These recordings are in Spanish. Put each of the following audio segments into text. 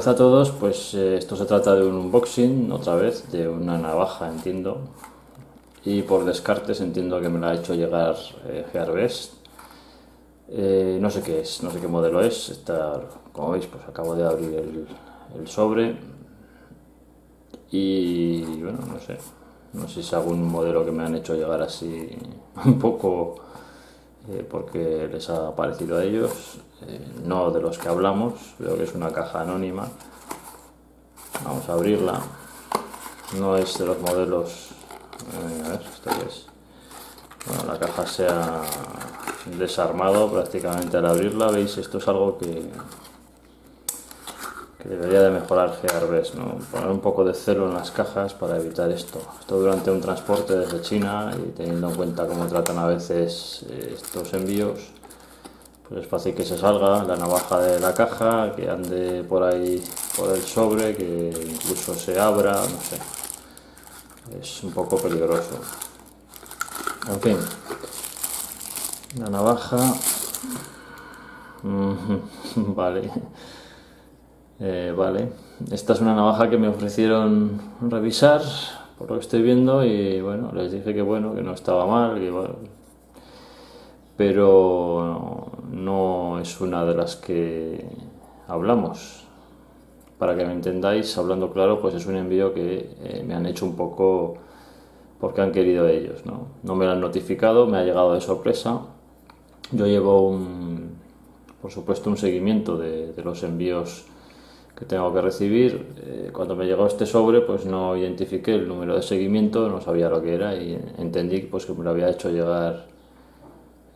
todos, pues eh, esto se trata de un unboxing, otra vez, de una navaja, entiendo. Y por descartes entiendo que me la ha hecho llegar eh, Gearbest. Eh, no sé qué es, no sé qué modelo es. Está, como veis, pues acabo de abrir el, el sobre. Y bueno, no sé. No sé si es algún modelo que me han hecho llegar así un poco eh, porque les ha parecido a ellos, eh, no de los que hablamos, veo que es una caja anónima. Vamos a abrirla. No es de los modelos. eh, a ver, esto qué es. Bueno, la caja se ha desarmado prácticamente al abrirla. Veis, esto es algo que, que debería de mejorar Gearbest, ¿no? Poner un poco de celo en las cajas para evitar esto. Esto durante un transporte desde China y teniendo en cuenta cómo tratan a veces eh, estos envíos, pues es fácil que se salga la navaja de la caja, que ande por ahí por el sobre, que incluso se abra, no sé. Es un poco peligroso. En fin, la navaja. Vale. Eh, vale, esta es una navaja que me ofrecieron revisar, por lo que estoy viendo, y bueno, les dije que bueno, que no estaba mal, que bueno, pero no es una de las que hablamos. Para que me entendáis, hablando claro, pues es un envío que eh, me han hecho un poco porque han querido ellos, ¿no? No me lo han notificado, me ha llegado de sorpresa. Yo llevo un, por supuesto, un seguimiento de, de los envíos que tengo que recibir. Eh, cuando me llegó este sobre, pues no identifiqué el número de seguimiento, no sabía lo que era y entendí pues, que me lo había hecho llegar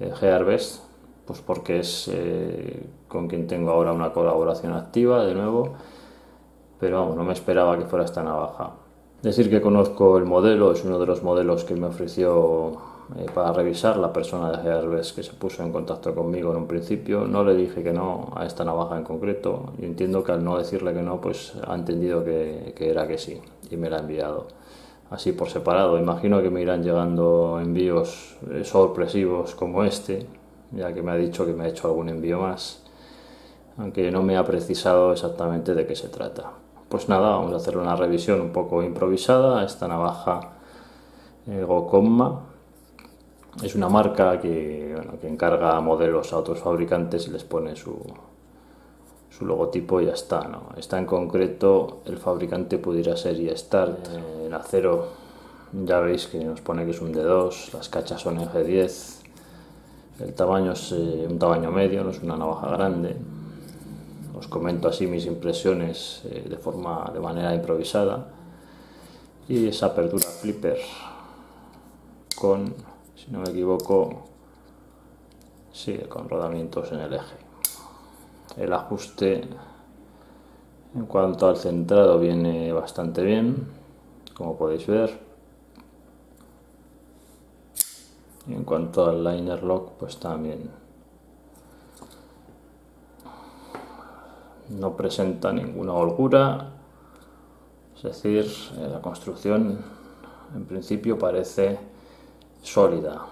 eh, Gearbest, pues porque es eh, con quien tengo ahora una colaboración activa de nuevo, pero vamos, no me esperaba que fuera esta navaja. Decir que conozco el modelo, es uno de los modelos que me ofreció eh, para revisar la persona de Gearbest que se puso en contacto conmigo en un principio. No le dije que no a esta navaja en concreto y entiendo que al no decirle que no, pues ha entendido que, que era que sí y me la ha enviado. Así por separado, imagino que me irán llegando envíos eh, sorpresivos como este, ya que me ha dicho que me ha hecho algún envío más, aunque no me ha precisado exactamente de qué se trata. Pues nada, vamos a hacer una revisión un poco improvisada esta navaja eh, Gokoma es una marca que, bueno, que encarga modelos a otros fabricantes y les pone su, su logotipo y ya está. ¿no? Está en concreto, el fabricante pudiera ser Start en acero, ya veis que nos pone que es un D2, las cachas son en G10, el tamaño es eh, un tamaño medio, no es una navaja grande. Os comento así mis impresiones eh, de forma de manera improvisada. Y esa apertura flipper con si no me equivoco, sigue con rodamientos en el eje. El ajuste en cuanto al centrado viene bastante bien, como podéis ver. Y en cuanto al liner lock, pues también no presenta ninguna holgura, es decir, la construcción en principio parece sólida.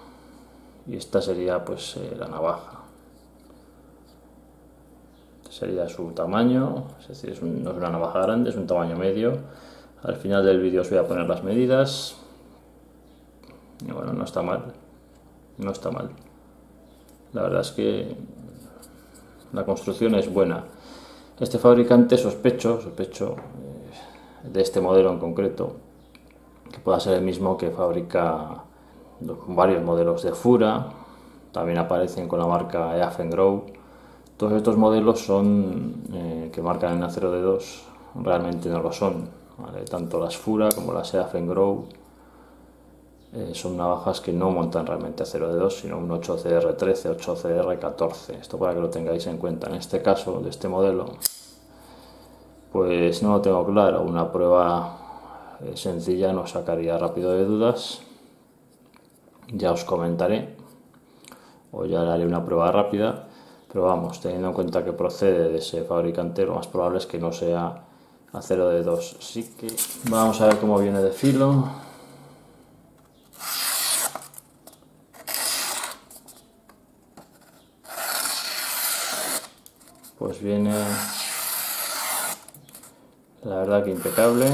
Y esta sería pues eh, la navaja. Sería su tamaño es decir no es una navaja grande es un tamaño medio. Al final del vídeo os voy a poner las medidas. Y bueno no está mal no está mal. La verdad es que la construcción es buena este fabricante sospecho sospecho eh, de este modelo en concreto que pueda ser el mismo que fabrica varios modelos de Fura, también aparecen con la marca Grow. Todos estos modelos son eh, que marcan en acero de 2, realmente no lo son. Tanto las Fura como las Grow eh, son navajas que no montan realmente acero de 2, sino un 8CR13, 8CR14. Esto para que lo tengáis en cuenta. En este caso, de este modelo, pues no lo tengo claro. Una prueba eh, sencilla nos sacaría rápido de dudas. Ya os comentaré. O ya haré una prueba rápida. Pero vamos, teniendo en cuenta que procede de ese fabricante lo más probable es que no sea acero de 2 así que vamos a ver cómo viene de filo. Pues viene La verdad que impecable.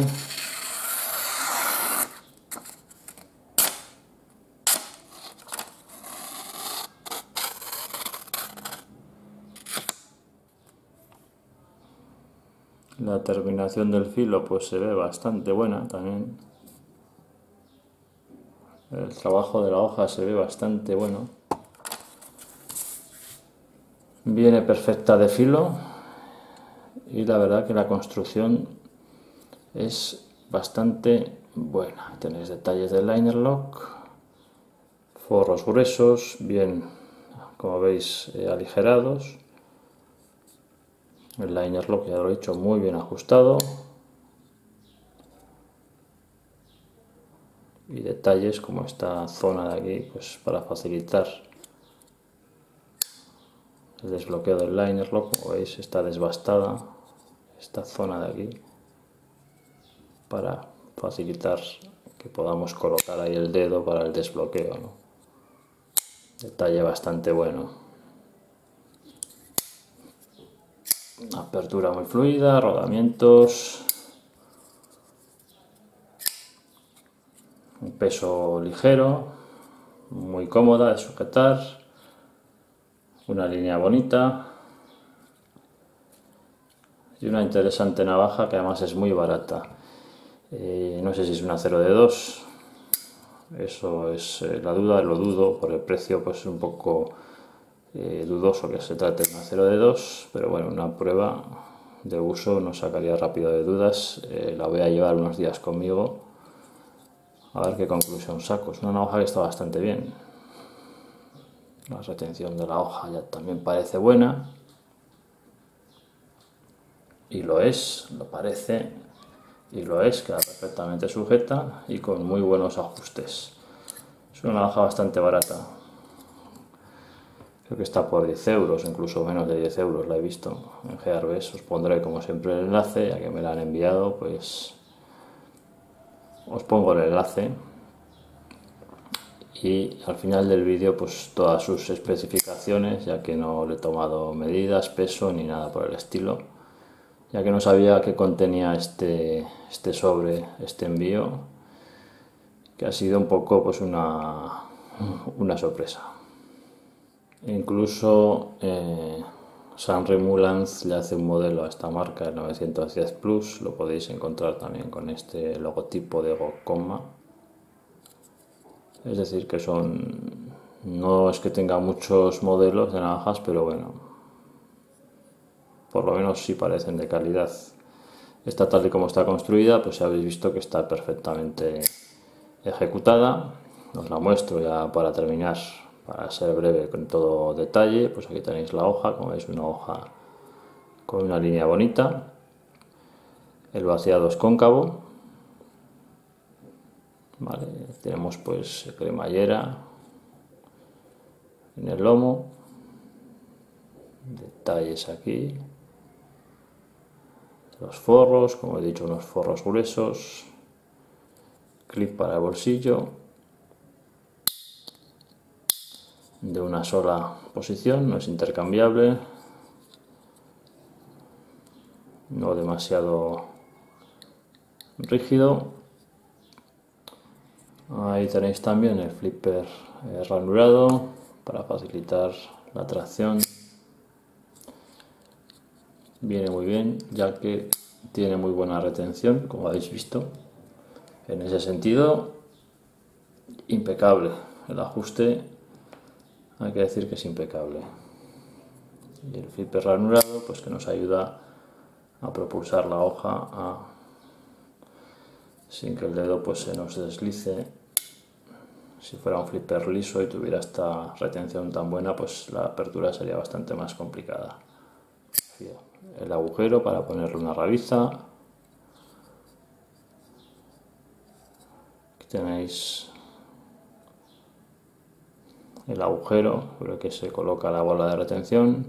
La terminación del filo pues se ve bastante buena también. El trabajo de la hoja se ve bastante bueno. Viene perfecta de filo y la verdad que la construcción es bastante buena. Tenéis detalles de liner lock, forros gruesos, bien, como veis, eh, aligerados. El liner lock ya lo he hecho muy bien ajustado. Y detalles como esta zona de aquí pues para facilitar el desbloqueo del liner lock. Como veis está desbastada esta zona de aquí para facilitar que podamos colocar ahí el dedo para el desbloqueo detalle bastante bueno. Apertura muy fluida, rodamientos, un peso ligero, muy cómoda de sujetar, una línea bonita. Y una interesante navaja que además es muy barata. Eh, no sé si es una 0 de 2, eso es eh, la duda, lo dudo, por el precio pues un poco eh, dudoso que se trate de una 0 de 2, pero bueno, una prueba de uso nos sacaría rápido de dudas. La voy a llevar unos días conmigo a ver qué conclusión saco. Es una hoja que está bastante bien. La retención de la hoja ya también parece buena. Y lo es, lo parece, y lo es, queda perfectamente sujeta y con muy buenos ajustes. Es una hoja bastante barata, Creo que está por 10 euros, incluso menos de 10 euros la he visto en Gearbest. Os pondré como siempre el enlace, ya que me la han enviado, pues os pongo el enlace y al final del vídeo pues todas sus especificaciones ya que no le he tomado medidas, peso ni nada por el estilo ya que no sabía qué contenía este, este sobre, este envío que ha sido un poco pues una, una sorpresa Incluso eh, San Mulans le hace un modelo a esta marca, el 910 Plus, lo podéis encontrar también con este logotipo de Gokoma. Es decir, que son. No es que tenga muchos modelos de navajas, pero bueno, por lo menos sí parecen de calidad. Esta tal y como está construida, pues ya habéis visto que está perfectamente ejecutada. Os la muestro ya para terminar para ser breve con todo detalle, pues aquí tenéis la hoja, como veis una hoja con una línea bonita. El vaciado es cóncavo. tenemos pues cremallera en el lomo. Detalles aquí. Los forros, como he dicho, unos forros gruesos. Clip para el bolsillo de una sola posición, no es intercambiable, no demasiado rígido. Ahí tenéis también el flipper eh, ranurado para facilitar la tracción. Viene muy bien ya que tiene muy buena retención, como habéis visto. En ese sentido, impecable. El ajuste hay que decir que es impecable. Y el flipper ranurado, pues que nos ayuda a propulsar la hoja sin que el dedo pues se nos deslice. Si fuera un flipper liso y tuviera esta retención tan buena, pues la apertura sería bastante más complicada. El agujero para ponerle una rabiza. Aquí tenéis el agujero por el que se coloca la bola de retención,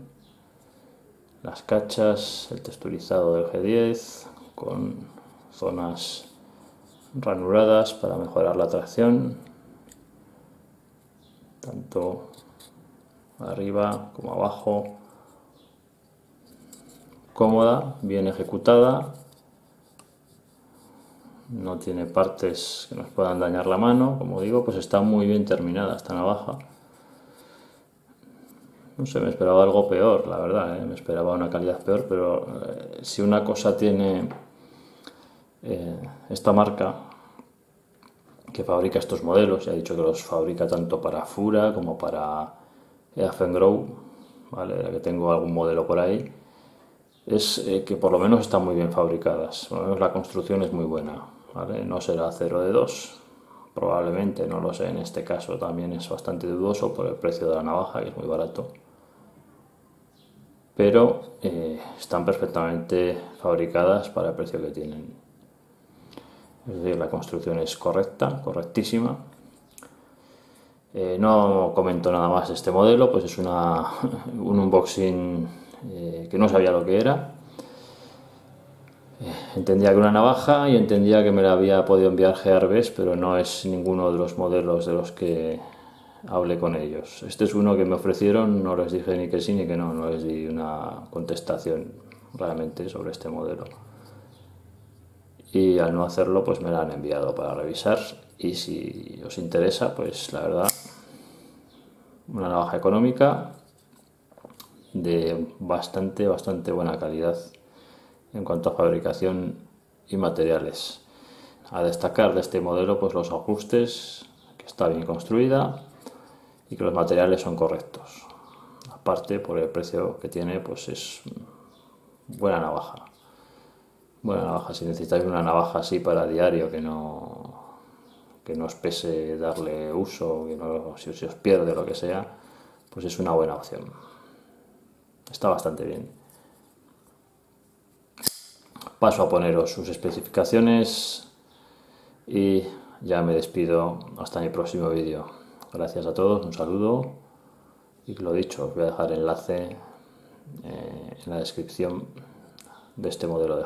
las cachas, el texturizado del G10 con zonas ranuradas para mejorar la tracción, tanto arriba como abajo, cómoda, bien ejecutada no tiene partes que nos puedan dañar la mano, como digo, pues está muy bien terminada esta navaja. No sé, me esperaba algo peor, la verdad, ¿eh? me esperaba una calidad peor, pero eh, si una cosa tiene eh, esta marca que fabrica estos modelos, ya he dicho que los fabrica tanto para Fura como para Grow, ¿vale? que tengo algún modelo por ahí, es que por lo menos están muy bien fabricadas, por lo menos la construcción es muy buena, no será 0 de 2, probablemente, no lo sé, en este caso también es bastante dudoso por el precio de la navaja, que es muy barato pero eh, están perfectamente fabricadas para el precio que tienen. Es decir, la construcción es correcta, correctísima. Eh, no comento nada más este modelo, pues es una, un unboxing eh, que no sabía lo que era. entendía que una navaja y entendía que me la había podido enviar Gearbest, pero no es ninguno de los modelos de los que hablé con ellos. Este es uno que me ofrecieron, no les dije ni que sí ni que no, no les di una contestación realmente sobre este modelo. Y al no hacerlo, pues me la han enviado para revisar. Y si os interesa, pues la verdad, una navaja económica de bastante, bastante buena calidad en cuanto a fabricación y materiales. A destacar de este modelo, pues los ajustes, que está bien construida, y que los materiales son correctos. Aparte, por el precio que tiene, pues es buena navaja. Buena navaja. Si necesitáis una navaja así para diario, que no, que no os pese darle uso, que no, si, os pierde lo que sea, pues es una buena opción. Está bastante bien. Paso a poneros sus especificaciones y ya me despido hasta mi próximo vídeo. Gracias a todos, un saludo y lo dicho, os voy a dejar enlace eh, en la descripción de este modelo de